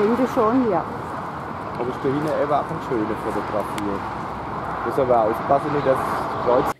denke schon, ja. Aber ist da hinten eben auch ein schöner fotografiert. Muss aber aufpassen, dass das Kreuz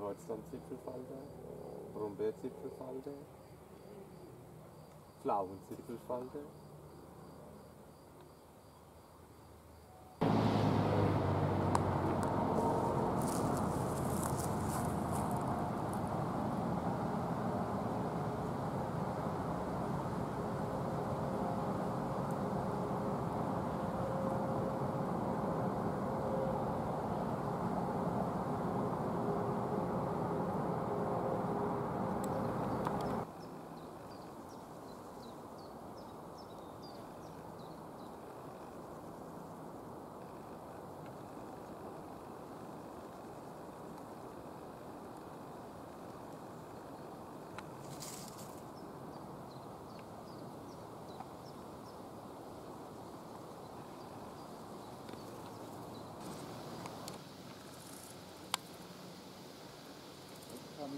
Schnee-Zipfelfalter, Kreuzland-Zipfelfalter, Brombeer-Zipfelfalter,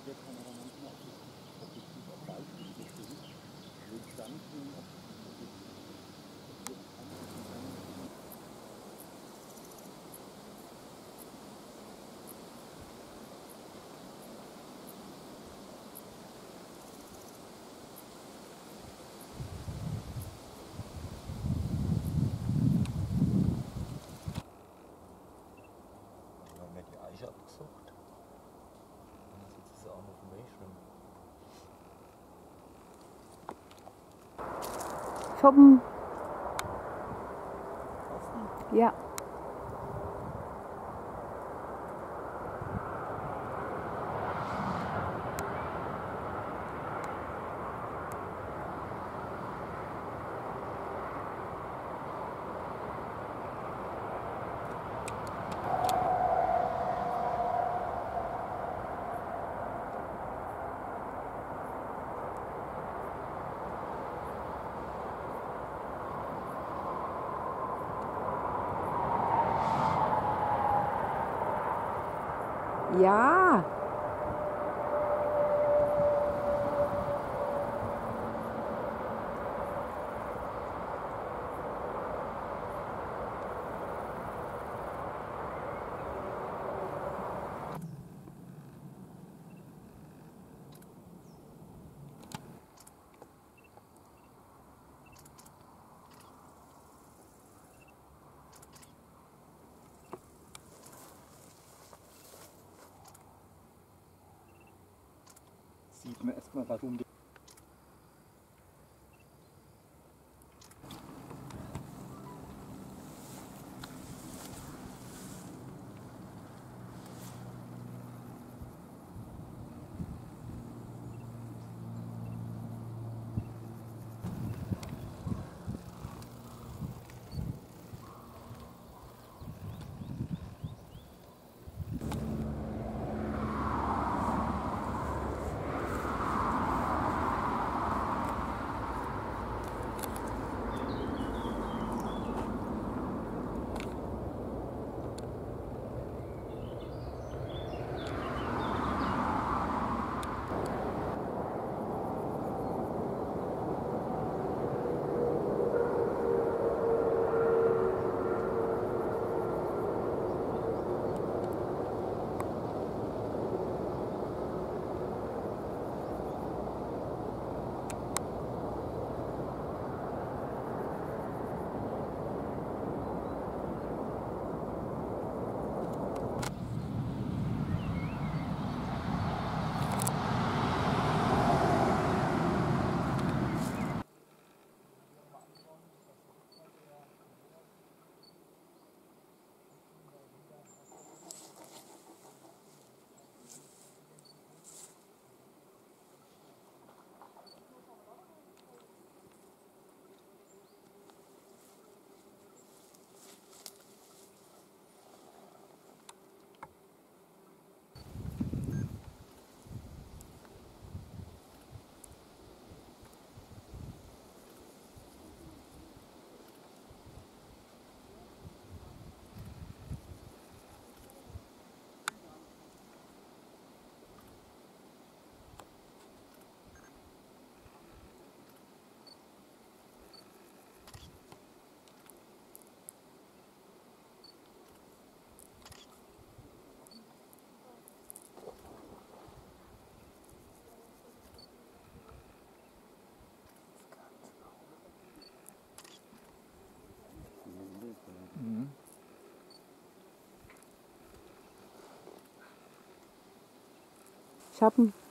d'être top. Yeah. Ja. Sieht man erstmal, warum Ich habe ihn.